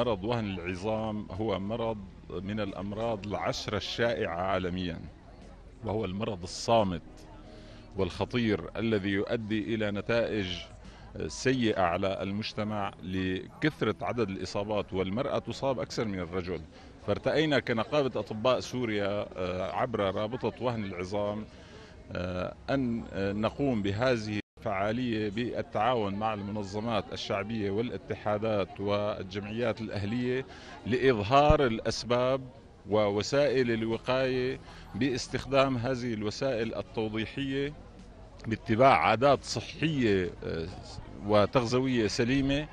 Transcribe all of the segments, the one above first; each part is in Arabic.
مرض وهن العظام هو مرض من الأمراض العشرة الشائعة عالميا وهو المرض الصامت والخطير الذي يؤدي إلى نتائج سيئة على المجتمع لكثرة عدد الإصابات والمرأة تصاب أكثر من الرجل. فارتأينا كنقابة أطباء سوريا آه، عبر رابطة وهن العظام آه، أن نقوم بهذه فعالية بالتعاون مع المنظمات الشعبية والاتحادات والجمعيات الأهلية لإظهار الأسباب ووسائل الوقاية باستخدام هذه الوسائل التوضيحية باتباع عادات صحية آه، وتغذوية سليمة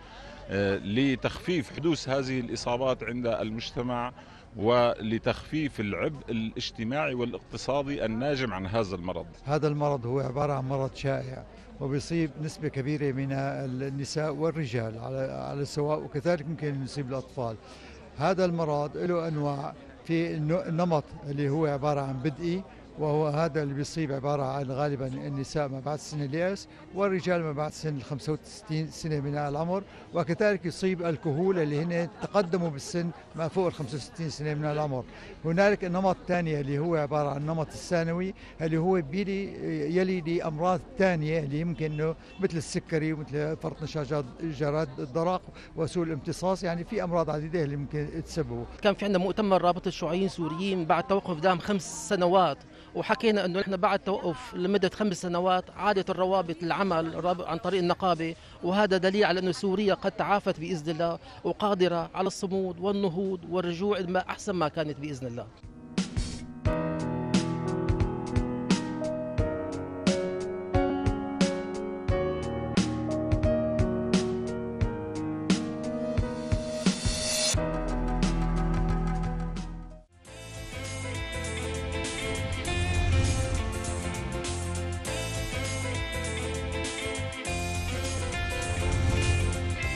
آه، لتخفيف حدوث هذه الإصابات عند المجتمع. ولتخفيف العبء الاجتماعي والاقتصادي الناجم عن هذا المرض. هذا المرض هو عبارة عن مرض شائع وبيصيب نسبة كبيرة من النساء والرجال على السواء وكذلك ممكن يصيب الأطفال. هذا المرض له أنواع. في النمط اللي هو عبارة عن بدئي وهو هذا اللي بيصيب عبارة عن غالبا النساء ما بعد سن اليأس والرجال ما بعد سن ال 65 سنة من العمر وكذلك يصيب الكهول اللي هن تقدموا بالسن ما فوق ال 65 سنة من العمر. هنالك النمط الثاني اللي هو عبارة عن النمط الثانوي اللي هو بيلي يلي لأمراض ثانية اللي يمكن إنه مثل السكري ومثل فرط نشاجات جراد الدرق وسوء الامتصاص يعني في أمراض عديدة اللي ممكن تسببه. كان في عندنا مؤتمر رابطة الشيوعيين سوريين بعد توقف دام خمس سنوات. وحكينا إنه نحن بعد توقف لمدة خمس سنوات عادت الروابط العمل عن طريق النقابة وهذا دليل على إنه سوريا قد تعافت بإذن الله وقادرة على الصمود والنهوض والرجوع ما أحسن ما كانت بإذن الله.